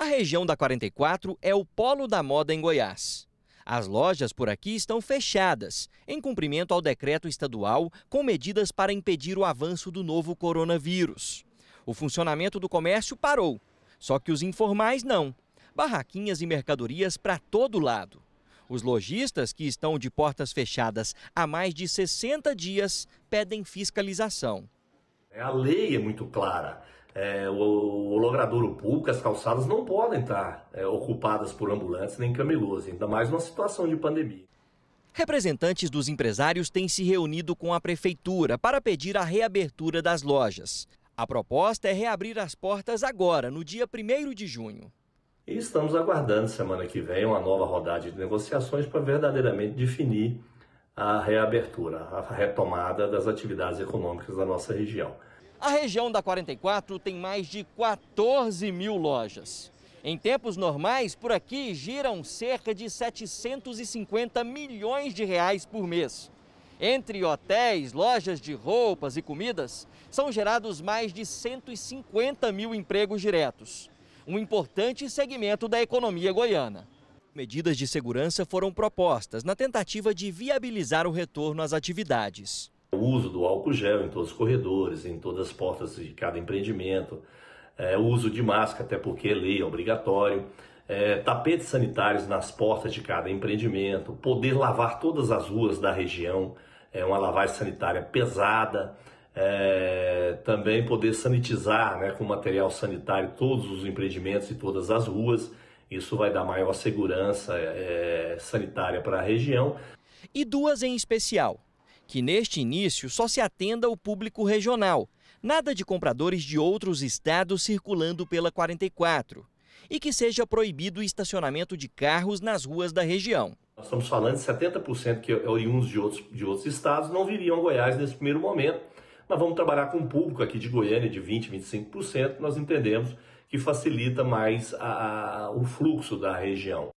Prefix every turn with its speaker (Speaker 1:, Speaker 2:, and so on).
Speaker 1: A região da 44 é o polo da moda em Goiás. As lojas por aqui estão fechadas, em cumprimento ao decreto estadual com medidas para impedir o avanço do novo coronavírus. O funcionamento do comércio parou, só que os informais não. Barraquinhas e mercadorias para todo lado. Os lojistas, que estão de portas fechadas há mais de 60 dias, pedem fiscalização.
Speaker 2: A lei é muito clara. É, o, o logradouro público, as calçadas não podem estar é, ocupadas por ambulantes nem camelôs, ainda mais numa situação de pandemia.
Speaker 1: Representantes dos empresários têm se reunido com a prefeitura para pedir a reabertura das lojas. A proposta é reabrir as portas agora, no dia 1 de junho.
Speaker 2: E estamos aguardando semana que vem uma nova rodada de negociações para verdadeiramente definir a reabertura, a retomada das atividades econômicas da nossa região.
Speaker 1: A região da 44 tem mais de 14 mil lojas. Em tempos normais, por aqui giram cerca de 750 milhões de reais por mês. Entre hotéis, lojas de roupas e comidas, são gerados mais de 150 mil empregos diretos. Um importante segmento da economia goiana. Medidas de segurança foram propostas na tentativa de viabilizar o retorno às atividades.
Speaker 2: O uso do álcool gel em todos os corredores, em todas as portas de cada empreendimento, é, o uso de máscara, até porque é lei, é obrigatório, é, tapetes sanitários nas portas de cada empreendimento, poder lavar todas as ruas da região, é uma lavagem sanitária pesada, é, também poder sanitizar né, com material sanitário todos os empreendimentos e todas as ruas. Isso vai dar maior segurança é, sanitária para a região.
Speaker 1: E duas em especial, que neste início só se atenda ao público regional. Nada de compradores de outros estados circulando pela 44. E que seja proibido o estacionamento de carros nas ruas da região.
Speaker 2: Nós estamos falando de 70% que é oriundos de outros, de outros estados não viriam a Goiás nesse primeiro momento. Nós vamos trabalhar com um público aqui de Goiânia de 20%, 25%. Nós entendemos que facilita mais a, a, o fluxo da região.